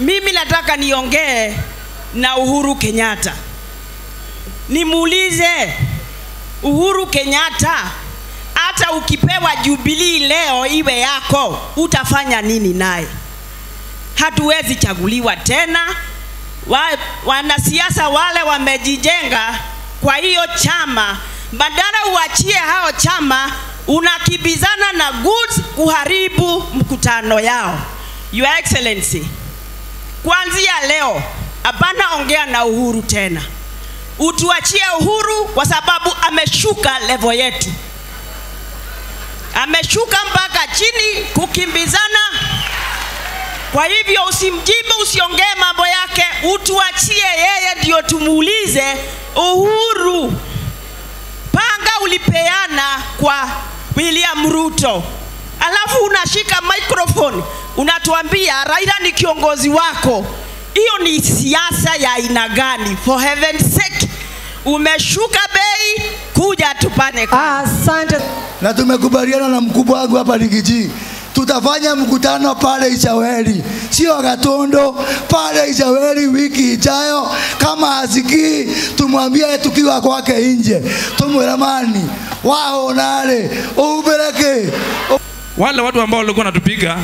mimi nataka niongee na Uhuru Kenyatta, nimuulize Uhuru Kenyatta, hata ukipewa Jubilee leo iwe yako, utafanya nini naye? Hatuwezi chaguliwa tena. Wa, wanasiasa wale wamejijenga kwa hiyo chama, badala uachie hao chama, unakibizana na goods kuharibu mkutano yao. Your Excellency, kuanzia leo hapana ongea na Uhuru tena, utuachie Uhuru kwa sababu ameshuka levo yetu, ameshuka mpaka chini kukimbizana. Kwa hivyo usimjibu, usiongee mambo yake, utuachie yeye ndio tumuulize. Uhuru, panga ulipeana kwa William Ruto, alafu unashika microphone unatuambia Raila ni kiongozi wako. Hiyo ni siasa ya aina gani? For heaven's sake, umeshuka bei, kuja tupane. Asante. na tumekubaliana na mkubwa wangu hapa Rigiji, tutafanya mkutano pale Ishaweli, sio Gatondo, pale Ishaweli wiki ijayo. Kama hasikii, tumwambie tukiwa kwake nje, tumwiramani wao nale upeleke wale watu ambao walikuwa wanatupiga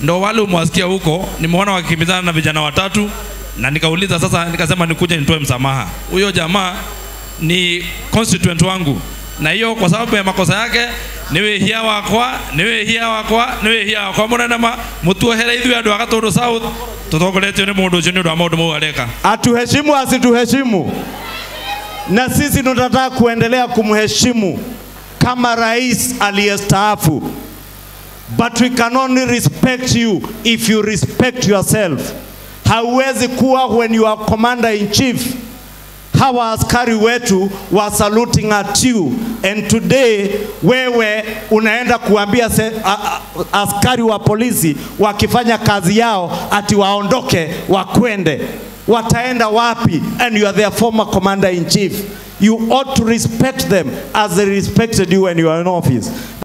ndo wale umewasikia huko, nimeona wakikimbizana na vijana watatu, na nikauliza sasa, nikasema nikuje nitoe msamaha. Huyo jamaa ni constituent wangu, na hiyo kwa sababu ya makosa yake niwe hia wakwa niwe hia wakwa niwe hia wakwa munenema mutuohere ithuĩ andũ a Gatũndũ South tũtongoretio nĩ mũndũ ũcio nĩ ũndũ wa maũndũ mau areka atuheshimu asituheshimu, na sisi tunataka kuendelea kumheshimu kama rais aliyestaafu, but we can only respect you if you respect yourself. Hauwezi kuwa when you are commander in chief. Hawa askari wetu wa saluting at you. And today wewe unaenda kuambia se, a, a, askari wa polisi wakifanya kazi yao ati waondoke wakwende. Wataenda wapi? And you are their former commander in chief. You ought to respect them as they respected you when you are in office